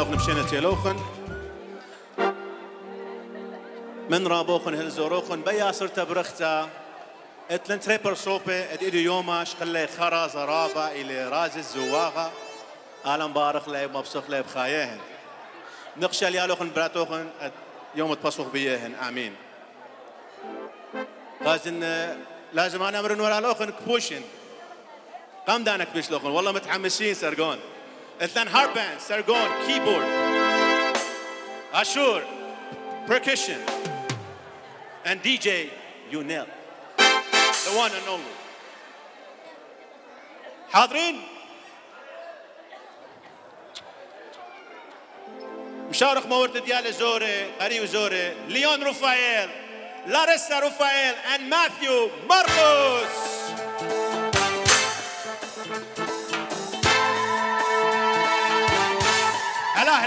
لوخن. مشينا تيلوخن من رابوخن هلزوروخن بيا صرت برختا. اتلن تريبر صوبة اد ايدو يوماش خلي خرا زرابة إلى راز الزواغة. عالم بارخ لي مبسوخ لي بخايهن. نقشل يالوخن براتوخن يوم تبصوخ بيهن. آمين. غازن لازم أنا أمر ورا لوخن كبوشن. قام دانك بيش لوخن. والله متحمسين سرقون. اثنين هاربان سرقون كيبورد اشور percussion and DJ Yunel the one and only حاضرين مشارخ مورت ديال زوري قريو زوري ليون رفايل لاريسا رفايل and ماثيو ماركوس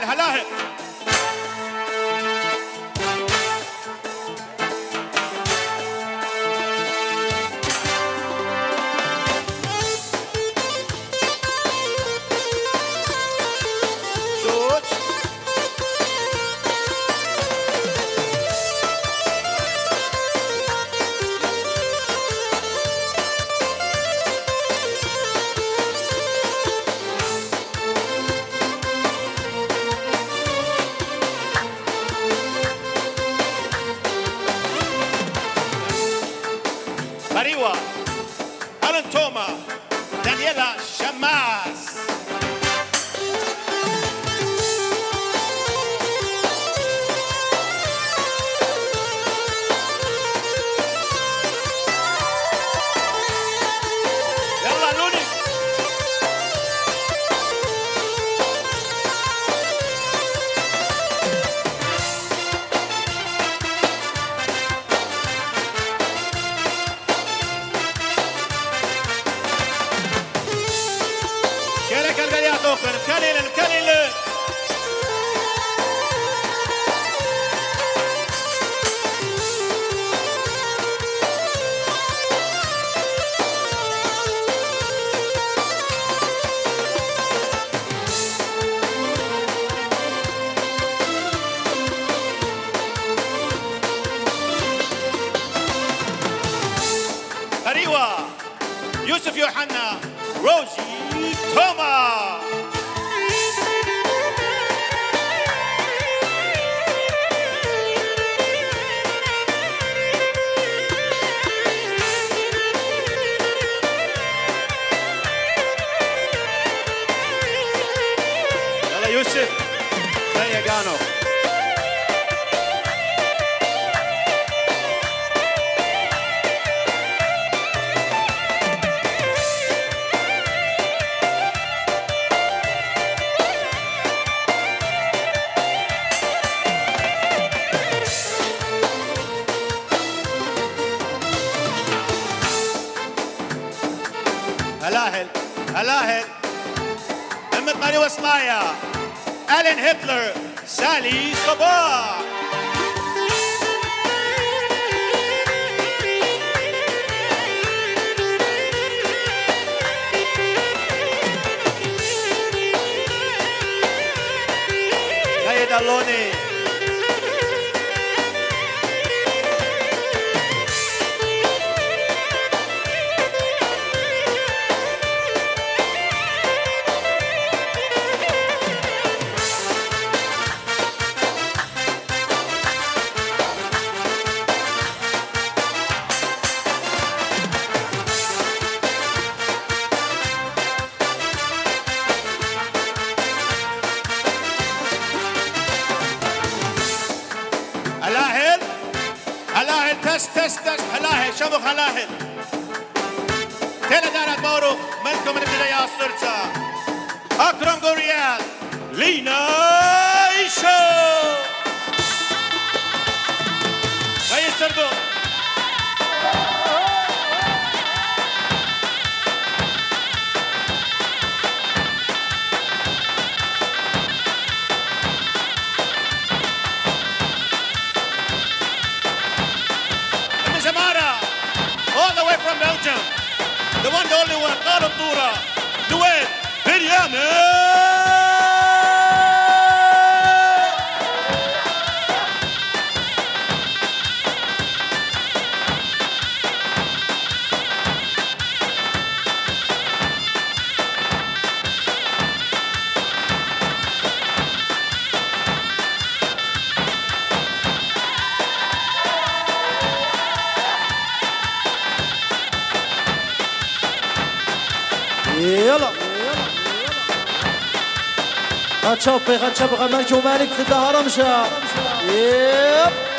मरहला है। يلا هاتشا بيغ هاتشا بغا مالكي ومالك في الدهر مشى يب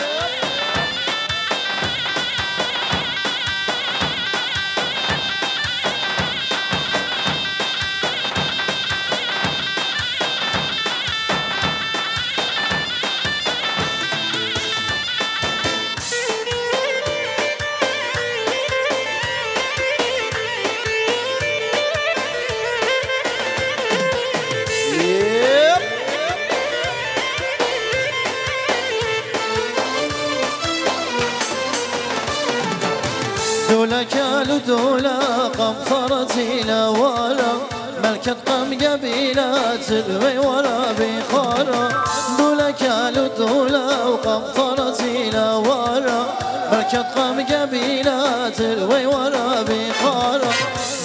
تلوي ولا بخارة دولة كالو دولة وقمطرتي ولا ملكة قم قبيلة تلوي ولا بخارة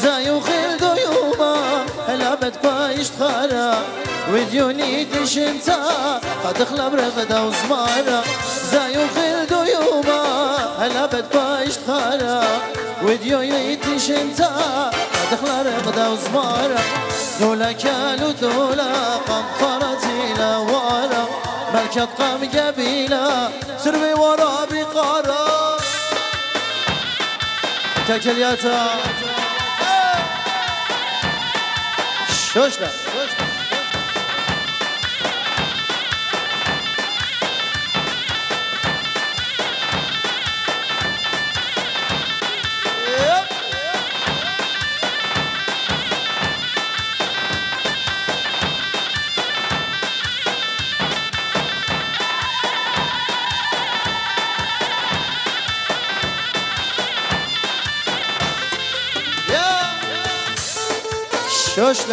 زايو خيل ديوما لعبت بايش تخارة وديوني دشنتا قد خلب رغدة وزمارة زايو خيل ديوما لعبت بايش تخارة وديو يديش انت دخل رقدة وزمارة دولا كالو دولا قنطرتي لوارا ملكة قام قبيلة سربي ورا بقارة شوشنا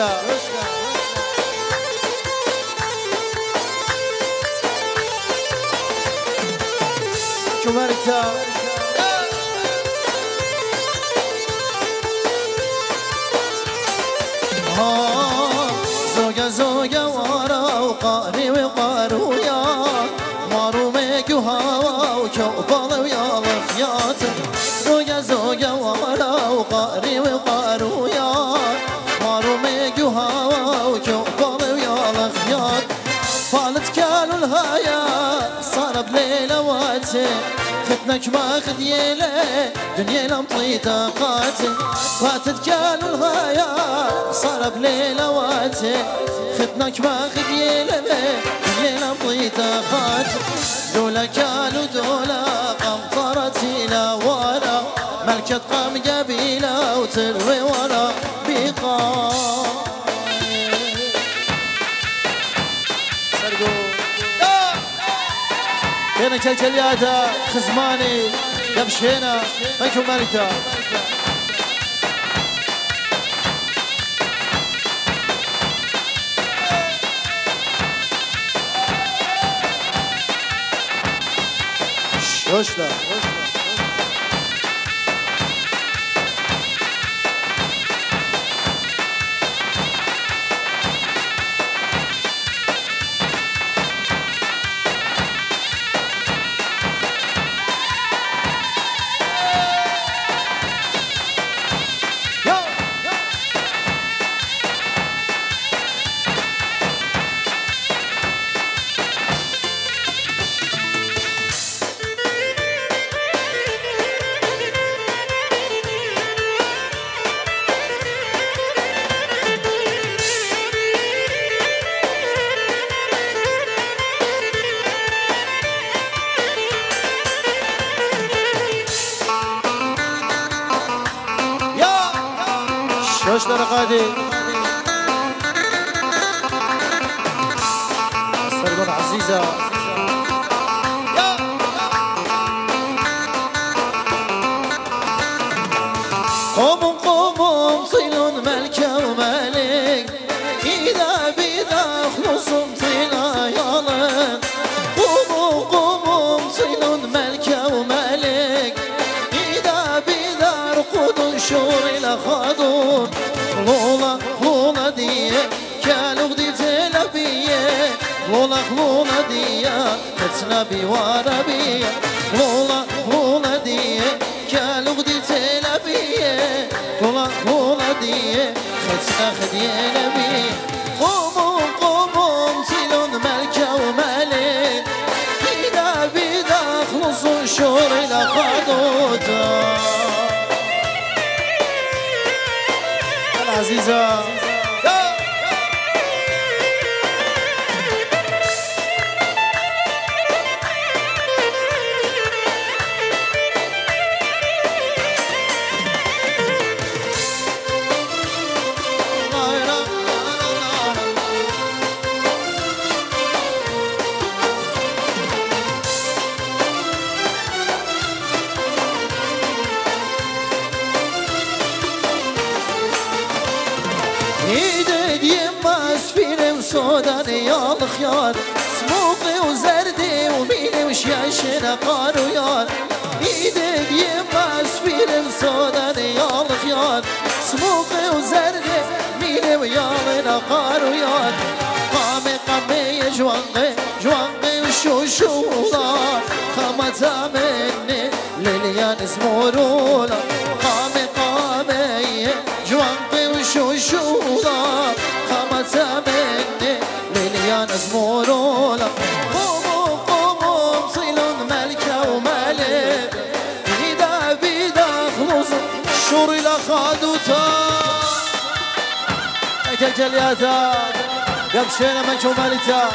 رشدم كمرتا زوجة زوجة ورا وقاري و يا مارو ميكو هوا وكوبل ويا الخياطر فتنك ما خديلة دنيا لم طيطة قاتل فاتت كانوا الهايا صار بليلة واتي. فتنك ما خديلة دنيا لم طيطة قاتل دولا كانوا دولا قمطرتي لا ورا ملكة قام قبيلة وتلوي ورا بقام هنا كالكلياتا خزماني دبش هنا مايكو مالتا. شوشلا شوشنا شور لخادون لولا لولا دي كانوا غدي تلبية لولا لولا دي تتنبي وربية لولا لولا دي كانوا غدي تلبية لولا لولا دي خدنا خدي نبي قوموا عزیزم و خیار سموق و زرده و بینه و شیعش نقار و یار. ایده بیه بس فیلم سادن یال خیار سموق و زرده مینه و یال نقار و یار. قامه قامه جوانقه جوانقه و شوشو دار خامه تامنه لیلیان اسمو قامه قامه جوانقه و شوشو ايتا قبشينا من شو مالتا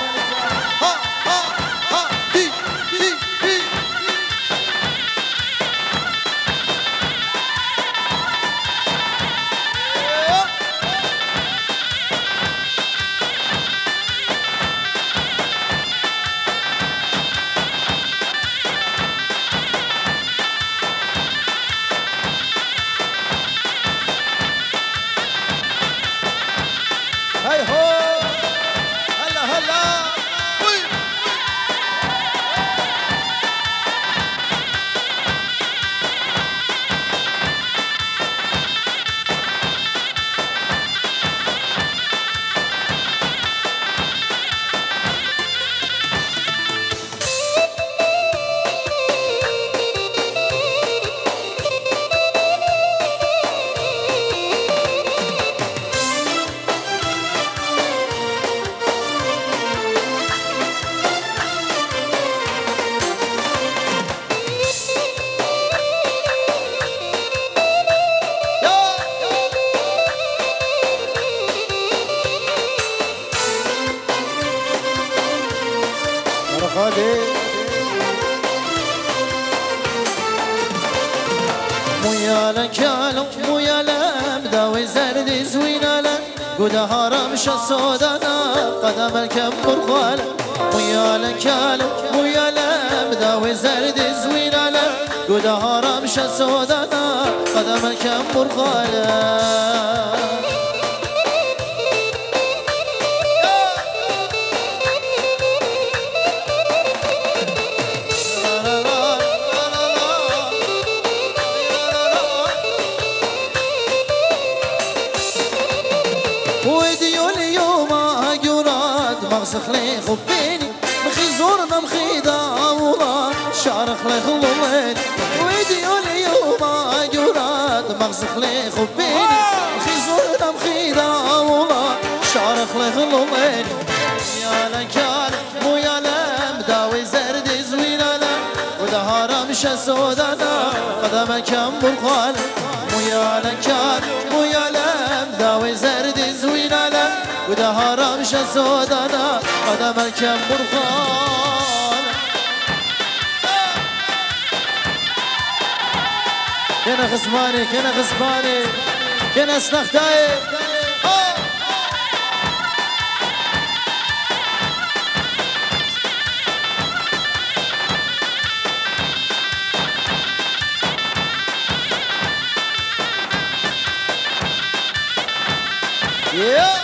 قد هرم شصودنا قدم الكم خالة ويا لكالم ويا لم داوي زرد زوين لم قد هرم شصودنا قدم الكم خالة شعر خلي خلوين ويدي اليوم جورات مغزخ لي خبيني مخي زورنا مخي داولا شعر خلي خلوين يا لكان مو يا لم داوي زرد زوين لم ودهارا مش سودانا قدمك كم بالخال مو يا لكان مو يا لم داوي زرد زوين لم وده هرم شسودنا قدم الكم برخان كنا غصباني كنا غصباني كنا سنختاي Yeah!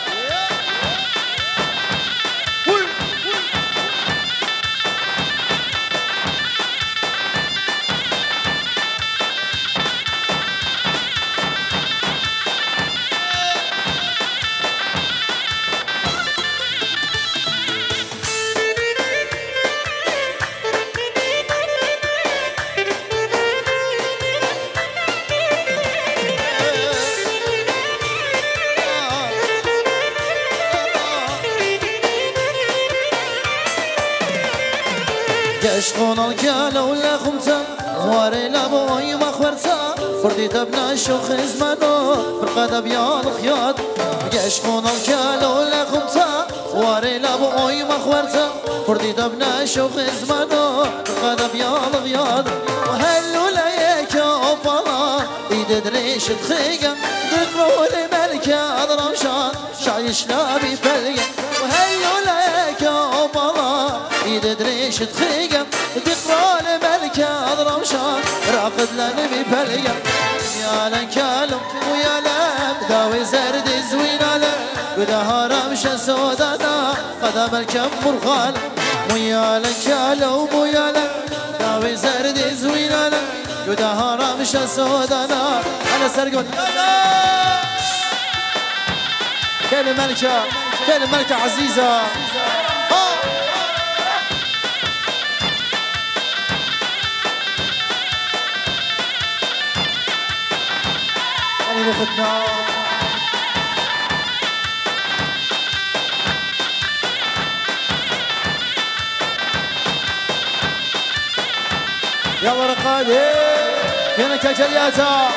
تبنا شوخ زمانو برقادة بيان خياط وهلو ليك وفلا ايد دريش تخيقة ذكروا الملكة اضرب شان شايش لابي فلقة وهلو ليك وفلا ايد دريش تخيقة ذكروا الملكة اضرب شان راقد لنبي فلقة يا لنكالم ويا لم داوي زرد زوين لم بدها رمشة سودانا قدم الكم مرخال ويا لنكالم ويا لم داوي زرد زوين لم بدها رمشة سودانا أنا سرقون كان الملكة كان الملكة عزيزة اللي ختنا يلا رقادي فينا كجلياتا.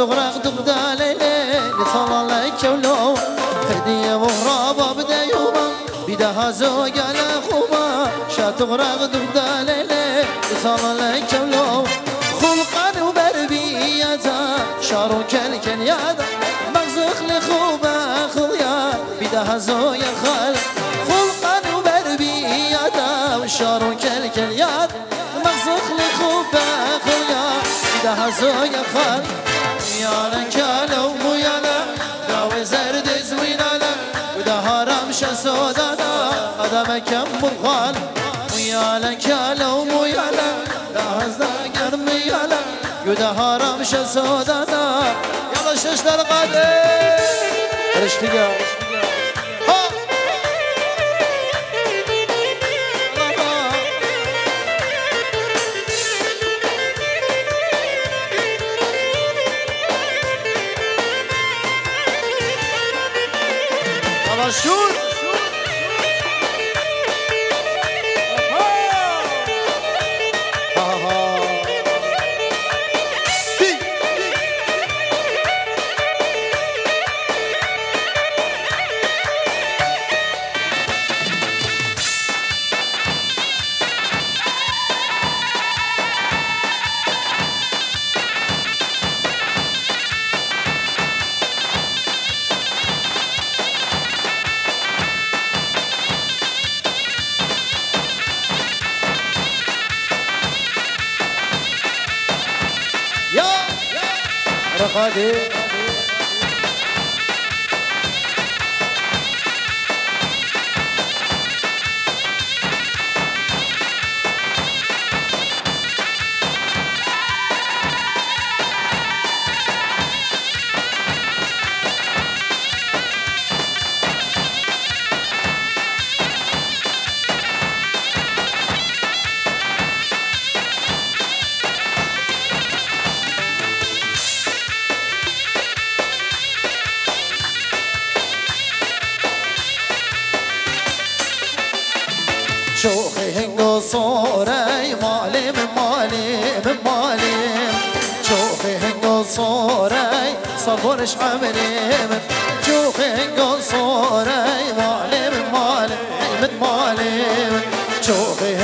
وين تغرق تبدا ليلي لصلا لك ولو خدي بغرابة بدا يوما بداها زوج على خوما تغرق تبدا ليلي لصلا لك ولو خلقا وبربيتا شارو كالكن يادا مغزخ لخوبا خليا بداها زويا خال خلقا وبربيتا شارو كالكن يادا مغزخ لخوبا خليا بداها زويا خال يا لنكالا وميالا داوي زرد زوينالا ودها رمشة سودانا قدمك مرغال ويا لنكالا وميالا دها زاقر ميالا يدها sur رقادي صبرش عملي من شوخي هنقو صوري مالي من مالي من مالي شوخي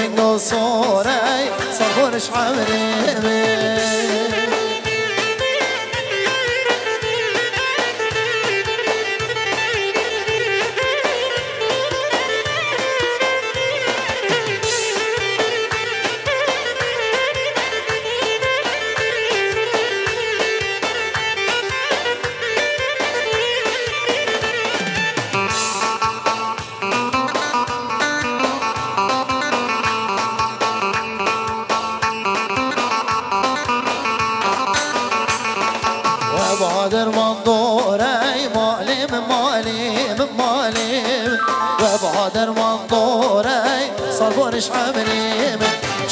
وبادر منظور أي مؤلم مؤلم مؤلم. وبادر منظور أي صبرش عمريم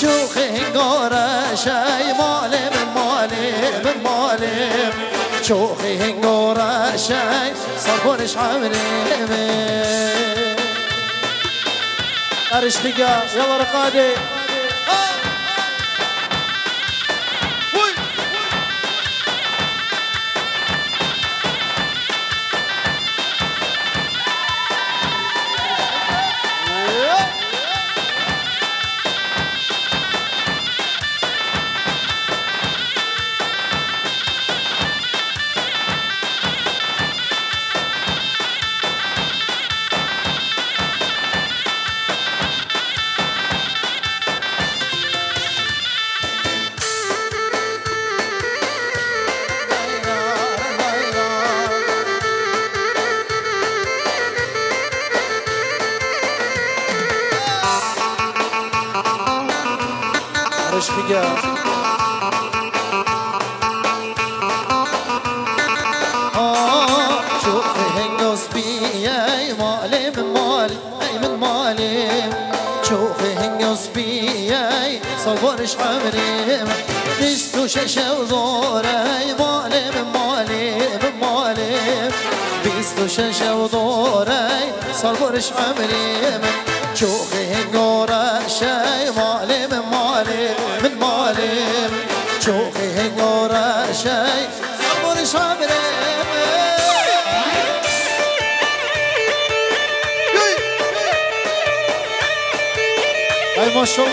شوخي هنقورة شي مؤلم مؤلم مؤلم. شوخي هنقورة شي صبرش عمريم أرشتقا يلا رقادي. مالي بستو شاشة وزور اي صبرش عمري شوفي هنقورة شاي مالي من مالي من مالي شوفي هنقورة شاي صبرش عمري اي ما شاء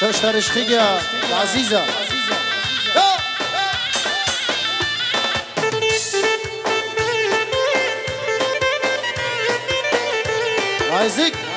شاشترش خیگا عزیزا عزیزا عزیزا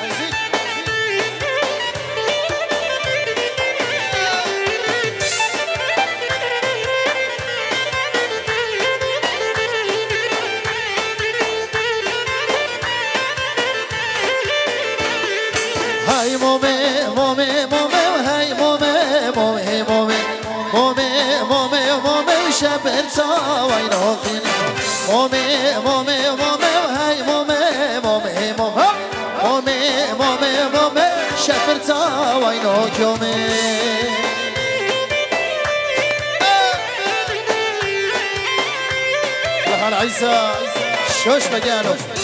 تا وای ناخین مومه مومه مومه های مومه مومه مومه مومه مومه مومه شفر تا وای ناکیومه عيسى شوش مجانه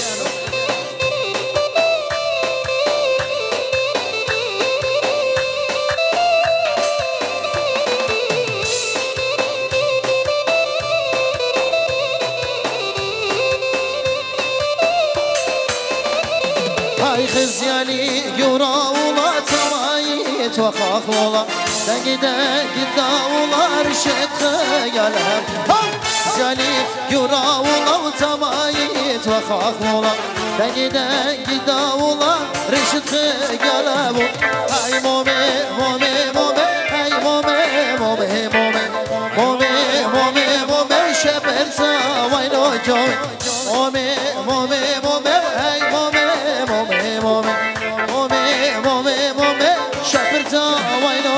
هاي خزياني يورا ولا ترايت وخاخ ولا دق دق الداولا رشد خيالها خزياني يورا ولا ترايت وخاخ ولا دق دق الداولا رشد خيالها هاي مومي مومي مومي هاي مومي مومي مومي مومي مومي مومي شبرتا وينو جوي مومي مومي مومي هاي مومي مومه مومه مومه مومه شپر تا وای نو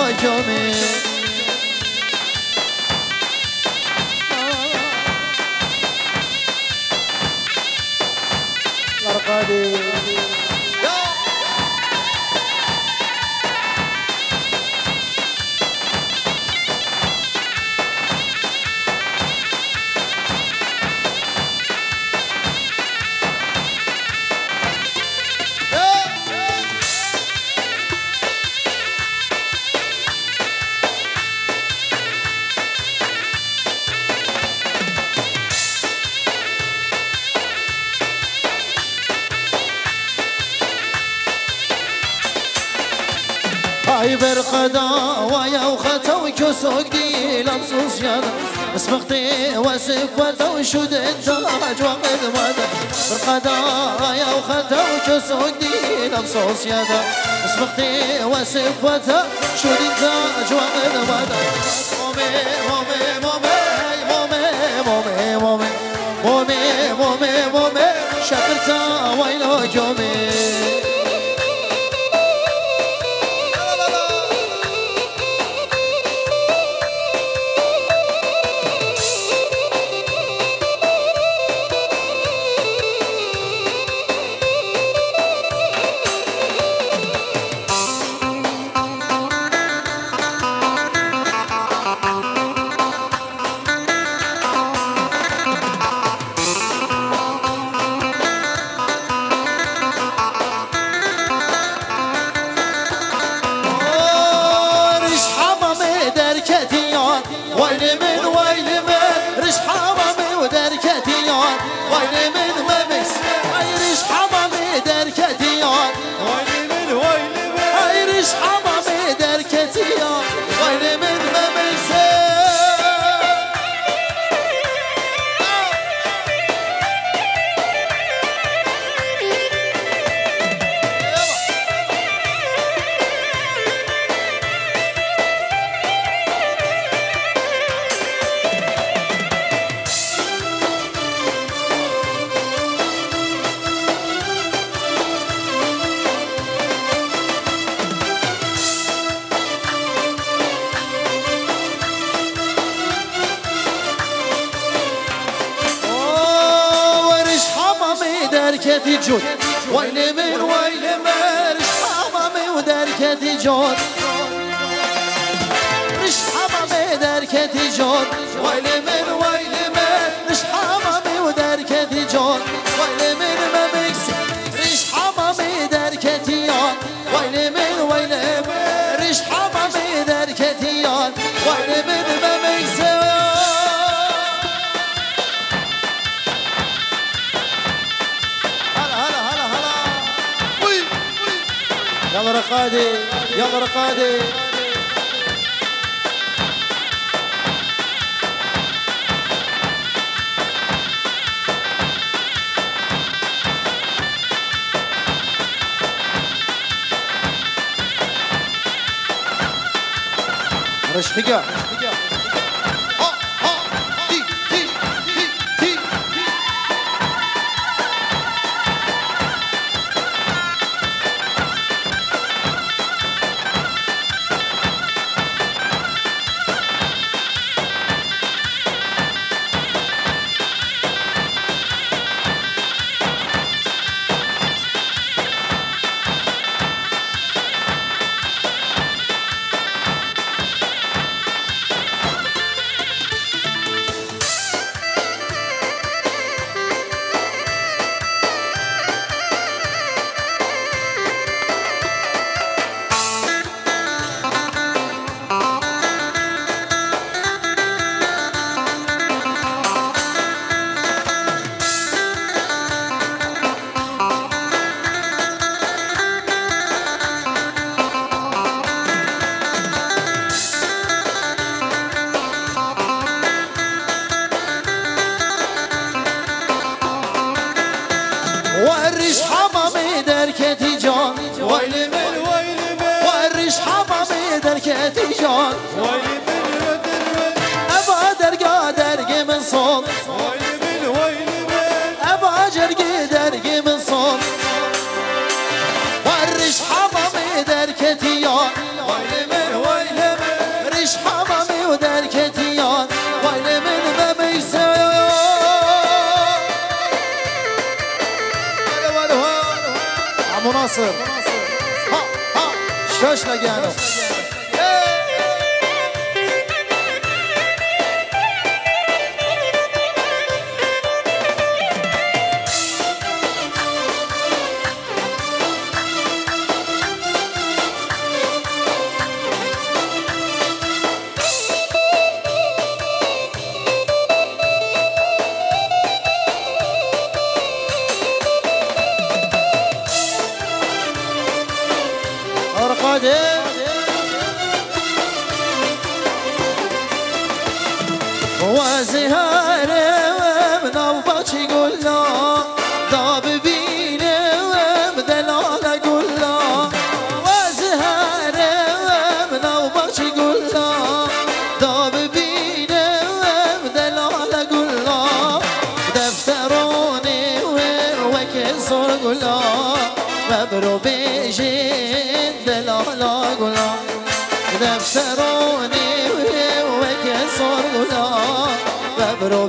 سوق دي لمصوص جانا اسبقتي و وشود الدرج وقد ودا بالقضايا وخدا وسوق دي لمصوص جانا اسبقتي وسكوتا شود الدرج وقد ودا مومي مومي مومي مومي مومي مومي مومي مومي شكرتا و جومي يلا رقادي يلا رقادي رشقيقة درکت یار وای من وای من ریش حمامی و درکت یار وای من و میسه همون ناصر ها ها شش نگه برو بیشین دلالا گلا. دفترونی و کسر گلا و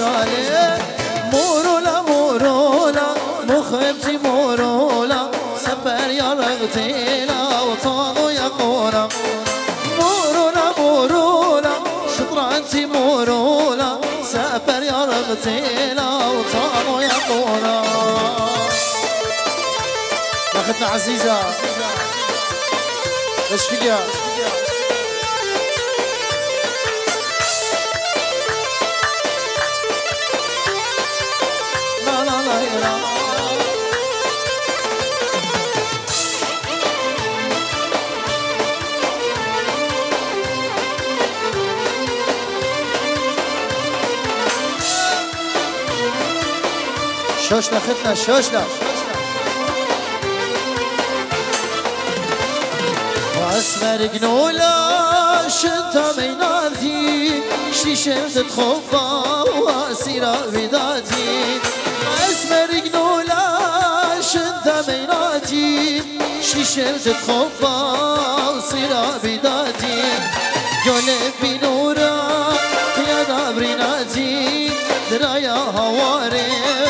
شالي مورولا مورولا مخبتي مورولا سفر يا رغتيلا وطاغو يا قورا. مورولا مورولا شطرانتي مورولا سفر يا رغتيلا وطاغو يا قورا. اختنا عزيزة إيش فيها شوشنا ختنا شوشنا. واسمر جنولا شنتا ميناتي شي شنت تخوفا واسيرا بداتي اسمر جنولا شنتا ميناتي شي شنت تخوفا واسيرا بداتي جولب بنورا يا دابري ناتي درايا هواري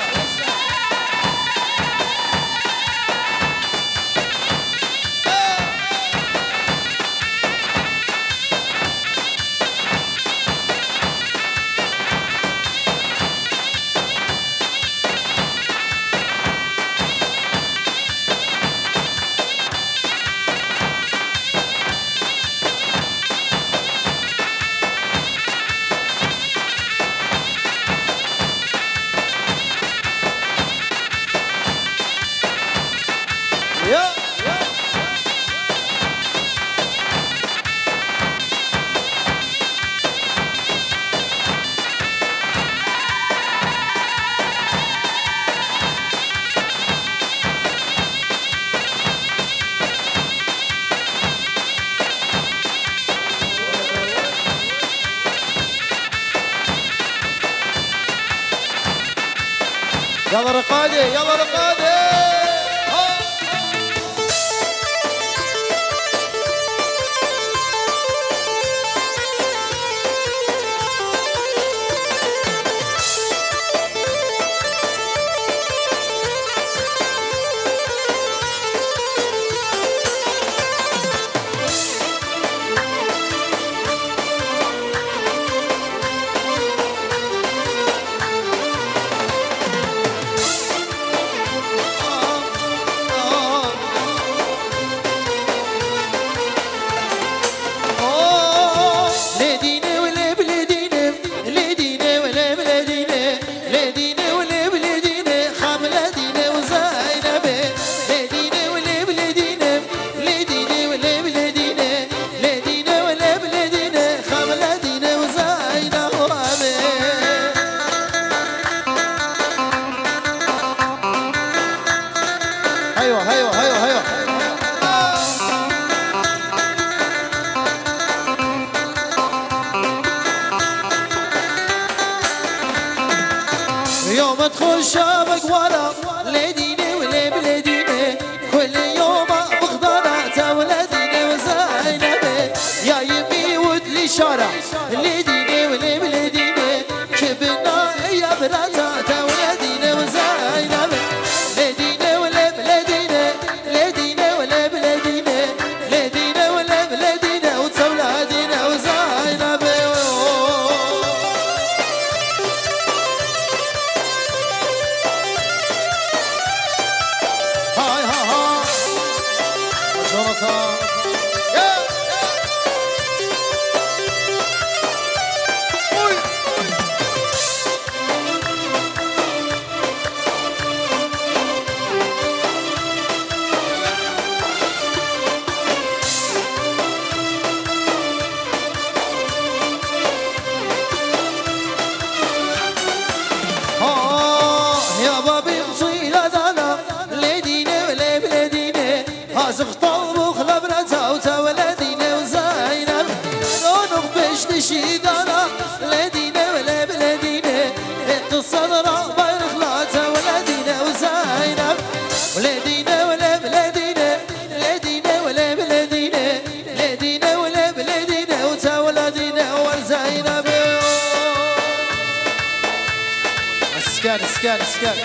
سكال سكال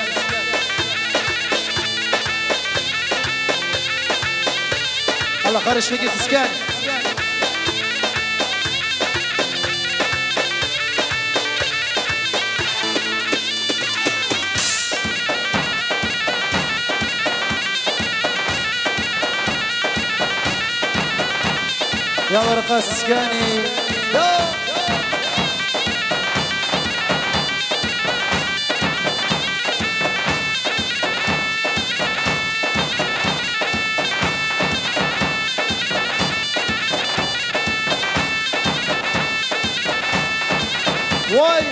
الله خرج فيك سكال يا رقاص اسكاني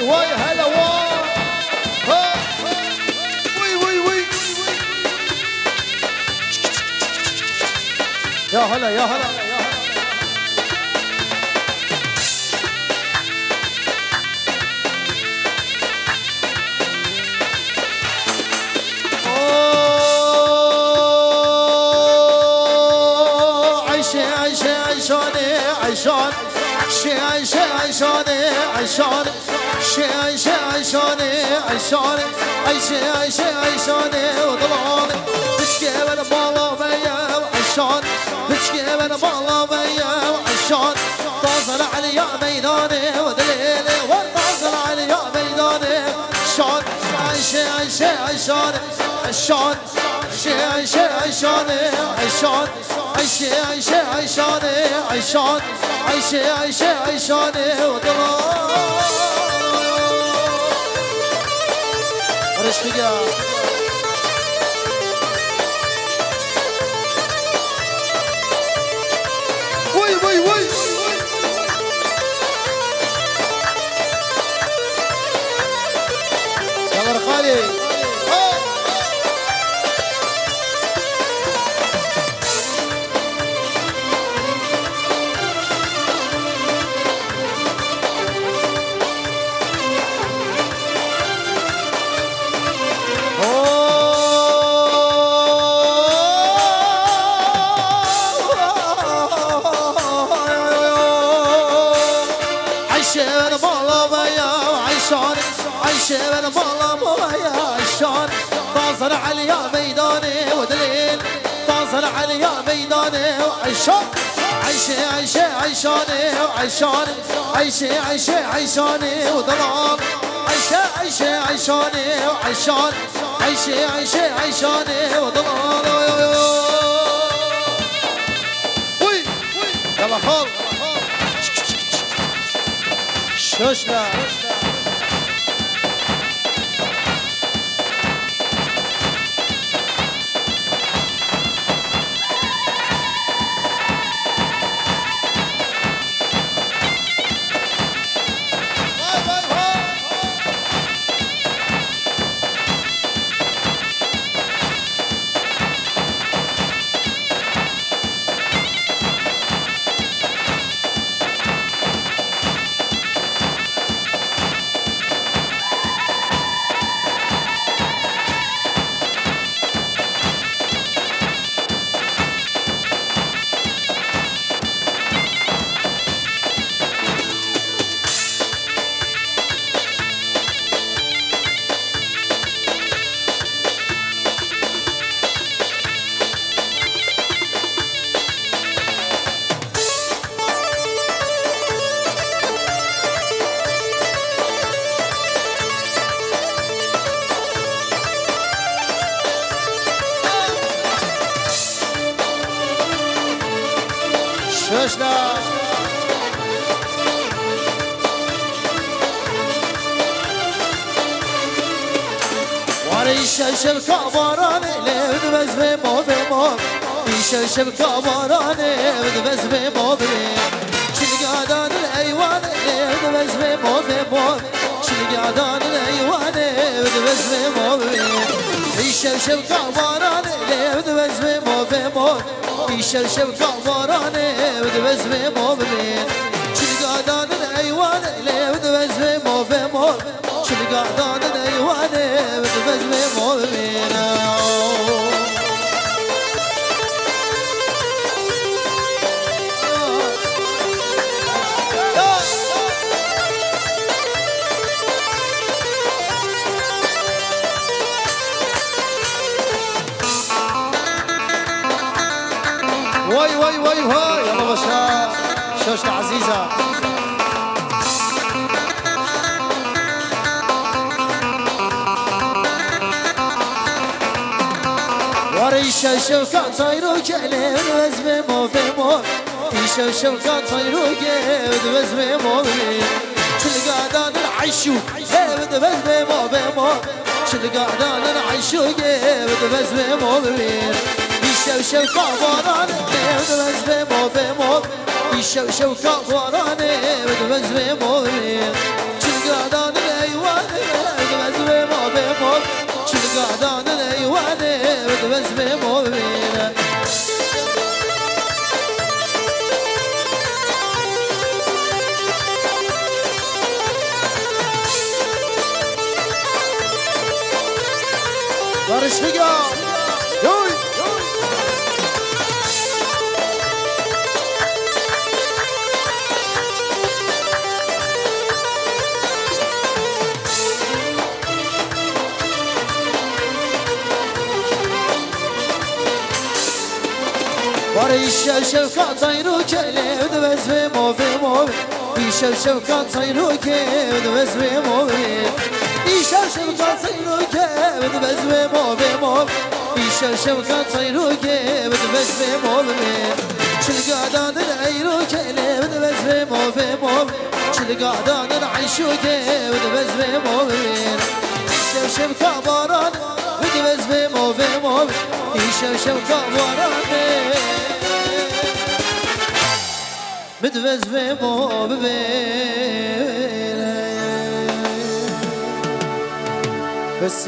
واي هلا واي. وي وي وي يا هلا يا هلا يا هلا أوه، عيشة عيشة عيشاني عيشان شي عيشة عيشاني عيشان شي عيشة عيشاني عيشان عيشة عيشة عيشاني وضلاني بشكي من بالا بيا وعيشان بشكي من بالا بيا وعيشان طازل علي يا ميداني ودليلي وطازل علي يا ميداني شان عيشة عيشة عيشاني عيشان عيشة عيشة عيشاني عيشان عيشة عيشة عيشاني عيشان عيشة عيشة عيشاني وضلال Krishna. Wait, wait, wait. Khalid. عيشان عيشة أنا بالله ويا عيشان طازر علي يا ميداني ودليل طازر علي يا ميداني وعيشان عيشة عيشة عيشاني وعيشان عيشة عيشة عيشاني ودلال عيشة عيشة عيشاني وعيشان عيشة عيشة عيشاني وي يلا خال. شوشنا arkadaşlar. Varışa şevka varane levdmez ve modem ol. İşe şevka varane levdmez ve modem. Çilgadan eyvan levdmez ve modem ol. بمو بمو شلقادان الايوان لود بس بمو بمو يششم كاماراني لود بس بمو بمو يششم كاماراني لود بس بمو بمو شلقادان الايوان لود بس بمو بمو شلقادان وای وای يلا بشار شوشة عزيزة وریشه شوکان تایرو کلم دوز به موفی مور ریشه شوکان تایرو کلم دوز به موفی چلگادان العیشو دوز به موفی مور چلگادان العیشو دوز به موفی قاعدان العيشو ودبز بموبي إيشا وشوكة باران ودبز بموبي إيشا وشوكة باران ودبز بموبي شل قاعدان الأيوان ودبز بموبي شل قاعدان الأيوان ودبز بموبي Barış Barışa şefkat ayrı kele ödvez ve movi movi İşer şefkat ayrı ke ödvez ve movi İşer şefkat ayrı ke ödvez ve movi movi İşer şefkat ayrı ke ödvez ve movi Çılgadan ayrı kele ödvez ve movi movi Çılgadan ayrı ke ödvez ve movi İşer şefkat baran ödvez ve movi movi İşer şefkat baran مدفز بمو ببين بس